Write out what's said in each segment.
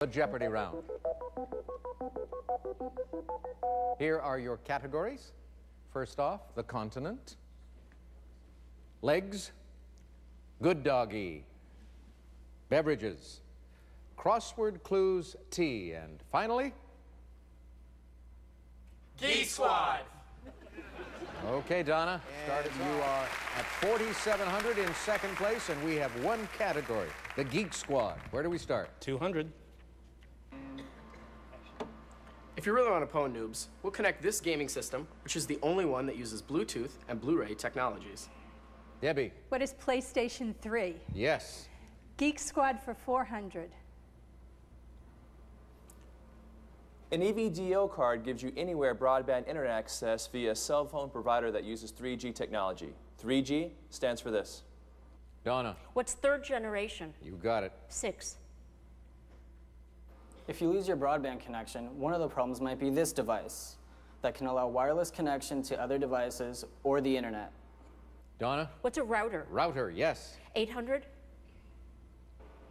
The Jeopardy round. Here are your categories. First off, the continent, legs, good doggy, beverages, crossword clues, tea, and finally, Geek Squad. Okay, Donna. Started. You are at 4,700 in second place, and we have one category, the Geek Squad. Where do we start? 200. If you really want to pwn noobs, we'll connect this gaming system, which is the only one that uses Bluetooth and Blu-ray technologies. Debbie. What is PlayStation 3? Yes. Geek Squad for 400. An EV-DO card gives you anywhere broadband internet access via a cell phone provider that uses 3G technology. 3G stands for this. Donna. What's third generation? You got it. Six. If you lose your broadband connection, one of the problems might be this device that can allow wireless connection to other devices or the internet. Donna? What's a router? Router, yes. 800?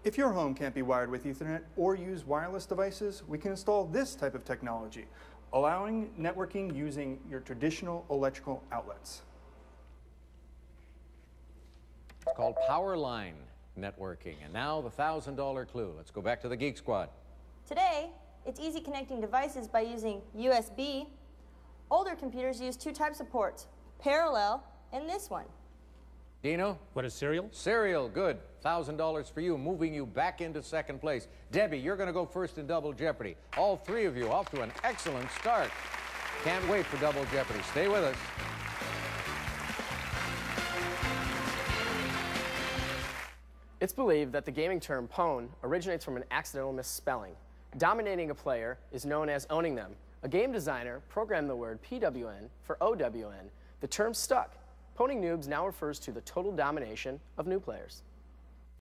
If your home can't be wired with Ethernet or use wireless devices, we can install this type of technology, allowing networking using your traditional electrical outlets. It's called power line networking. And now the $1,000 clue. Let's go back to the Geek Squad. Today, it's easy connecting devices by using USB. Older computers use two types of ports, parallel and this one. Dino? What is serial? Serial, good. $1,000 for you, moving you back into second place. Debbie, you're going to go first in Double Jeopardy. All three of you off to an excellent start. Can't wait for Double Jeopardy. Stay with us. It's believed that the gaming term pwn originates from an accidental misspelling. Dominating a player is known as owning them. A game designer programmed the word PWN for OWN. The term stuck. Pwning noobs now refers to the total domination of new players.